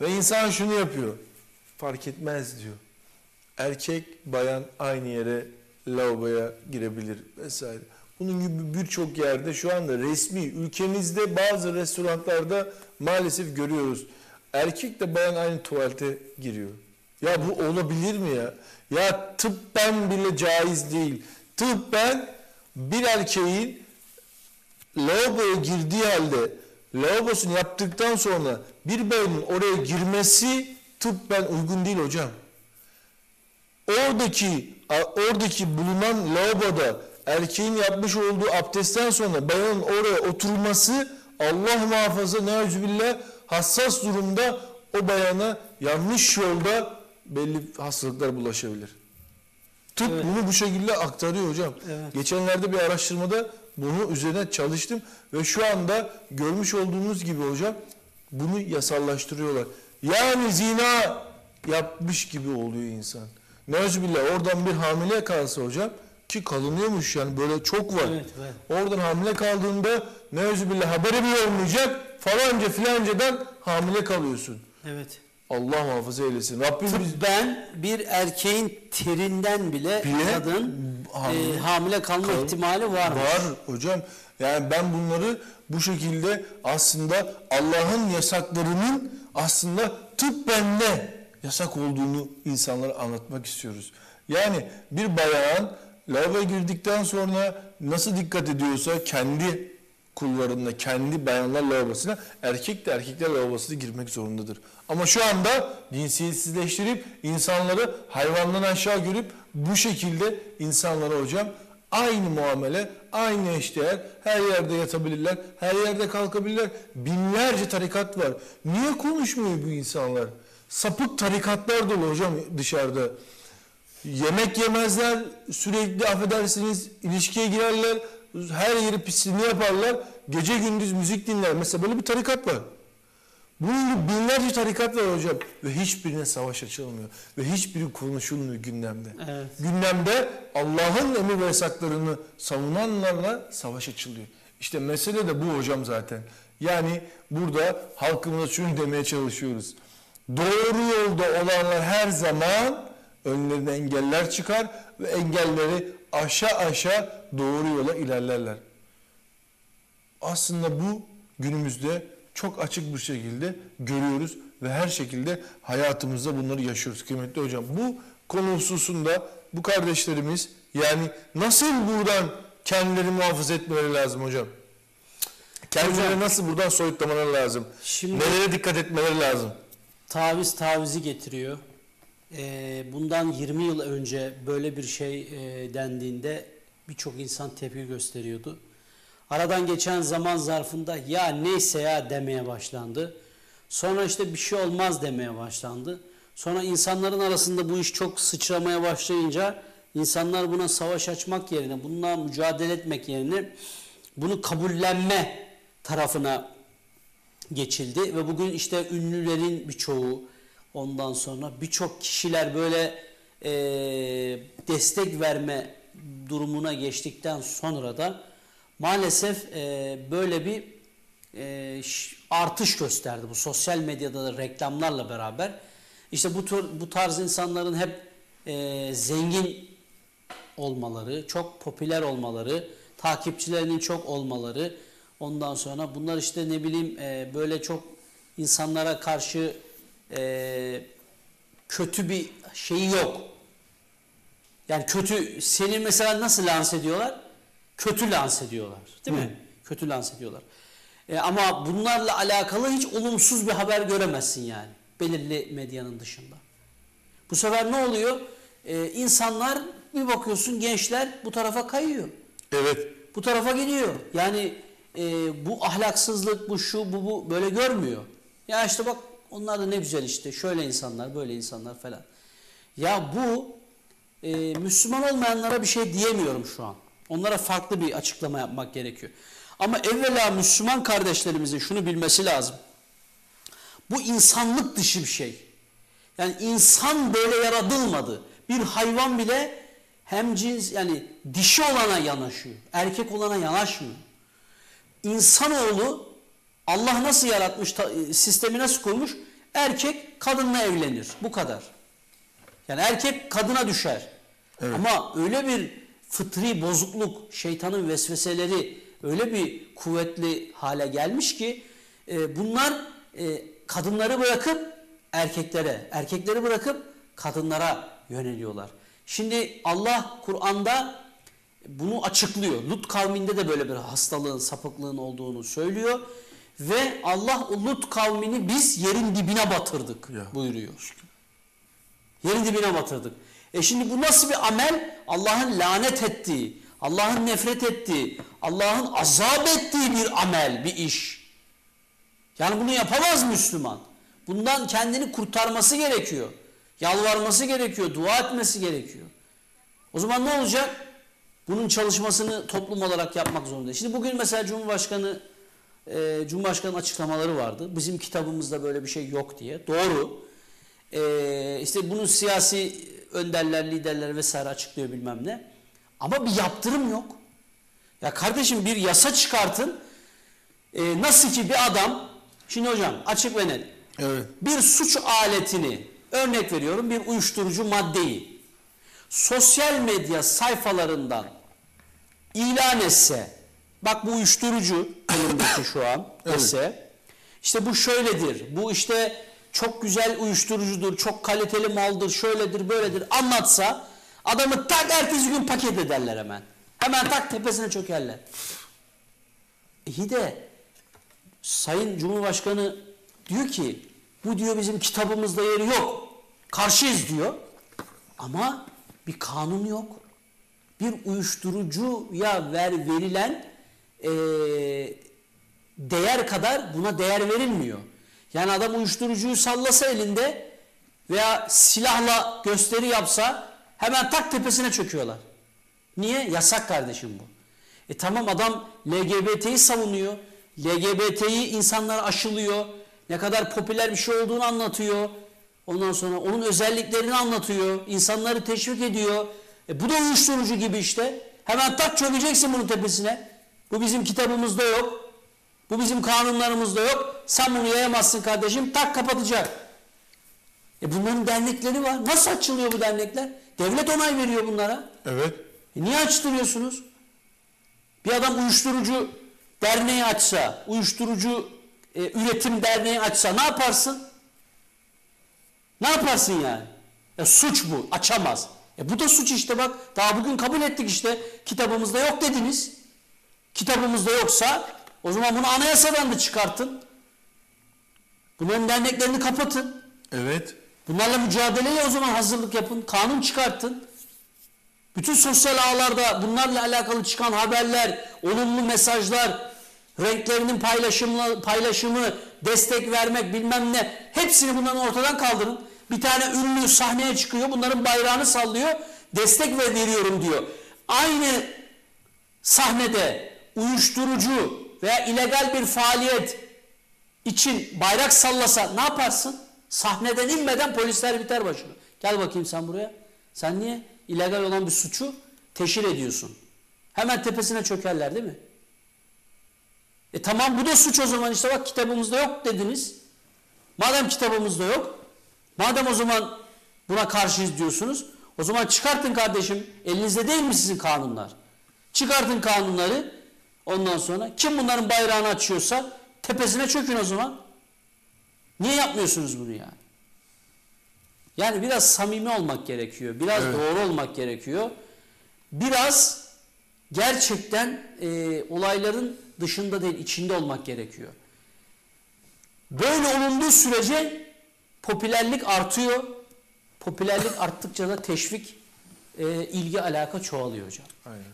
Ve insan şunu yapıyor. Fark etmez diyor. Erkek, bayan aynı yere lavaboya girebilir vesaire. Bunun gibi birçok yerde şu anda resmi ülkemizde bazı restoranlarda maalesef görüyoruz. Erkek de bayan aynı tuvalete giriyor. Ya bu olabilir mi ya? Ya tıbben bile caiz değil. Tıbben bir erkeğin lavaboya girdiği halde lavabosunu yaptıktan sonra bir bayanın oraya girmesi tıbben uygun değil hocam. Oradaki oradaki bulunan lavaboda erkeğin yapmış olduğu abdestten sonra bayanın oraya oturması Allah muhafaza neuzübillah hassas durumda o bayana yanlış yolda belli hastalıklar bulaşabilir. Tıp evet. bunu bu şekilde aktarıyor hocam. Evet. Geçenlerde bir araştırmada bunu üzerine çalıştım ve şu anda görmüş olduğunuz gibi hocam bunu yasallaştırıyorlar. Yani zina yapmış gibi oluyor insan. Neuzubillah oradan bir hamile kalsa hocam ki kalınıyormuş yani böyle çok var. Evet, evet. Oradan hamile kaldığında neuzubillah haberi bile olmayacak falanca filancadan hamile kalıyorsun. Evet. Allah muhafaza eylesin. Rabbim biz... Ben bir erkeğin terinden bile, bile kadın hamile, e, hamile kalma kal ihtimali var. Var hocam. Yani ben bunları bu şekilde aslında Allah'ın yasaklarının aslında tıbben de yasak olduğunu insanlara anlatmak istiyoruz. Yani bir bayan lavaboya girdikten sonra nasıl dikkat ediyorsa kendi kullarında, kendi bayanlar lavabosuna erkek de erkekler lavabosuna girmek zorundadır. Ama şu anda cinsiyetsizleştirip insanları hayvandan aşağı görüp bu şekilde insanlara hocam aynı muamele, aynı eşdeğer, her yerde yatabilirler, her yerde kalkabilirler. Binlerce tarikat var. Niye konuşmuyor bu insanlar? Sapık tarikatlar dolu hocam dışarıda. Yemek yemezler, sürekli affedersiniz ilişkiye girerler, her yeri pisliğini yaparlar, gece gündüz müzik dinler. Mesela böyle bir tarikat var. Bunun gibi binlerce tarikat var hocam ve hiçbirine savaş açılmıyor ve hiçbiri konuşulmuyor gündemde. Evet. Gündemde Allah'ın emir ve yasaklarını savunanlarla savaş açılıyor. İşte mesele de bu hocam zaten. Yani burada halkımıza şunu demeye çalışıyoruz. Doğru yolda olanlar her zaman önlerine engeller çıkar ve engelleri aşağı aşağı doğru yola ilerlerler. Aslında bu günümüzde çok açık bir şekilde görüyoruz ve her şekilde hayatımızda bunları yaşıyoruz kıymetli hocam. Bu konu hususunda bu kardeşlerimiz yani nasıl buradan kendileri muhafaza etmeleri lazım hocam? Kendileri hocam, nasıl buradan soyutlamaları lazım? Şimdi, Nelere dikkat etmeleri lazım? Taviz tavizi getiriyor. Ee, bundan 20 yıl önce böyle bir şey e, dendiğinde birçok insan tepki gösteriyordu. Aradan geçen zaman zarfında ya neyse ya demeye başlandı. Sonra işte bir şey olmaz demeye başlandı. Sonra insanların arasında bu iş çok sıçramaya başlayınca insanlar buna savaş açmak yerine, bununla mücadele etmek yerine bunu kabullenme tarafına geçildi ve bugün işte ünlülerin birçoğu ondan sonra birçok kişiler böyle e, destek verme durumuna geçtikten sonra da maalesef e, böyle bir e, artış gösterdi bu sosyal medyada da reklamlarla beraber. İşte bu tür bu tarz insanların hep e, zengin olmaları, çok popüler olmaları, takipçilerinin çok olmaları, ondan sonra bunlar işte ne bileyim e, böyle çok insanlara karşı e, kötü bir şeyi yok. Yani kötü, seni mesela nasıl lanse ediyorlar? kötü lanse ediyorlar. Değil Hı. mi? Kötü lanse ediyorlar. E, ama bunlarla alakalı hiç olumsuz bir haber göremezsin yani. Belirli medyanın dışında. Bu sefer ne oluyor? E, insanlar bir bakıyorsun gençler bu tarafa kayıyor. Evet. Bu tarafa gidiyor. Yani e, bu ahlaksızlık, bu şu, bu, bu böyle görmüyor. Ya işte bak onlar da ne güzel işte. Şöyle insanlar, böyle insanlar falan. Ya bu e, Müslüman olmayanlara bir şey diyemiyorum şu an. Onlara farklı bir açıklama yapmak gerekiyor. Ama evvela Müslüman kardeşlerimizin şunu bilmesi lazım. Bu insanlık dışı bir şey. Yani insan böyle yaratılmadı. Bir hayvan bile hem cins yani dişi olana yanaşıyor. Erkek olana yanaşmıyor. İnsanoğlu Allah nasıl yaratmış, sistemi nasıl kurmuş? Erkek kadınla evlenir. Bu kadar. Yani erkek kadına düşer. Evet. Ama öyle bir fıtri bozukluk, şeytanın vesveseleri öyle bir kuvvetli hale gelmiş ki e, bunlar e, kadınları bırakıp erkeklere, erkekleri bırakıp kadınlara yöneliyorlar. Şimdi Allah Kur'an'da bunu açıklıyor. Lut kavminde de böyle bir hastalığın, sapıklığın olduğunu söylüyor. Ve Allah Lut kavmini biz yerin dibine batırdık Ya. buyuruyor. Yerin dibine batırdık. E şimdi bu nasıl bir amel? Allah'ın lanet ettiği, Allah'ın nefret ettiği, Allah'ın azap ettiği bir amel, bir iş. Yani bunu yapamaz Müslüman. Bundan kendini kurtarması gerekiyor. Yalvarması gerekiyor, dua etmesi gerekiyor. O zaman ne olacak? Bunun çalışmasını toplum olarak yapmak zorunda. Şimdi bugün mesela Cumhurbaşkanı e, Cumhurbaşkanı açıklamaları vardı. Bizim kitabımızda böyle bir şey yok diye. Doğru. E, işte bunun siyasi önderler, liderler vesaire açıklıyor bilmem ne. Ama bir yaptırım yok. Ya kardeşim bir yasa çıkartın. E, nasıl ki bir adam, şimdi hocam açık ve net. Evet. Bir suç aletini, örnek veriyorum bir uyuşturucu maddeyi sosyal medya sayfalarından ilan etse, bak bu uyuşturucu elimdeki şu an Evet. ise, işte bu şöyledir, bu işte çok güzel uyuşturucudur, çok kaliteli maldır, şöyledir, böyledir anlatsa adamı tak ertesi gün paket ederler hemen. Hemen tak tepesine çökerler. İyi de Sayın Cumhurbaşkanı diyor ki bu diyor bizim kitabımızda yeri yok. Karşıyız diyor. Ama bir kanun yok. Bir uyuşturucuya ver, verilen eee, değer kadar buna değer verilmiyor. Yani adam uyuşturucuyu sallasa elinde veya silahla gösteri yapsa hemen tak tepesine çöküyorlar. Niye? Yasak kardeşim bu. E tamam adam LGBT'yi savunuyor. LGBT'yi insanlara aşılıyor. Ne kadar popüler bir şey olduğunu anlatıyor. Ondan sonra onun özelliklerini anlatıyor. İnsanları teşvik ediyor. E bu da uyuşturucu gibi işte. Hemen tak çökeceksin bunun tepesine. Bu bizim kitabımızda yok. Bu bizim kanunlarımızda yok. Sen bunu yayamazsın kardeşim. Tak kapatacak. E bunların dernekleri var. Nasıl açılıyor bu dernekler? Devlet onay veriyor bunlara. Evet. E niye açtırıyorsunuz? Bir adam uyuşturucu derneği açsa, uyuşturucu e, üretim derneği açsa ne yaparsın? Ne yaparsın yani? E, suç bu, açamaz. E bu da suç işte bak. Daha bugün kabul ettik işte. Kitabımızda yok dediniz. Kitabımızda yoksa o zaman bunu anayasadan da çıkartın. Bunların derneklerini kapatın. Evet. Bunlarla mücadeleye o zaman hazırlık yapın. Kanun çıkartın. Bütün sosyal ağlarda bunlarla alakalı çıkan haberler, olumlu mesajlar, renklerinin paylaşımı, paylaşımı, destek vermek bilmem ne hepsini bunların ortadan kaldırın. Bir tane ünlü sahneye çıkıyor, bunların bayrağını sallıyor, destek ver- veriyorum diyor. Aynı sahnede uyuşturucu veya illegal bir faaliyet için bayrak sallasa ne yaparsın? Sahneden inmeden polisler biter başına. Gel bakayım sen buraya. Sen niye illegal olan bir suçu teşhir ediyorsun? Hemen tepesine çökerler değil mi? E tamam bu da suç o zaman işte bak kitabımızda yok dediniz. Madem kitabımızda yok, madem o zaman buna karşıyız diyorsunuz, o zaman çıkartın kardeşim. Elinizde değil mi sizin kanunlar? Çıkartın kanunları. Ondan sonra kim bunların bayrağını açıyorsa tepesine çökün o zaman. Niye yapmıyorsunuz bunu yani? Yani biraz samimi olmak gerekiyor. Biraz Evet. doğru olmak gerekiyor. Biraz gerçekten e, olayların dışında değil içinde olmak gerekiyor. Böyle olunduğu sürece popülerlik artıyor. Popülerlik arttıkça da teşvik, e, ilgi, alaka çoğalıyor hocam. Aynen.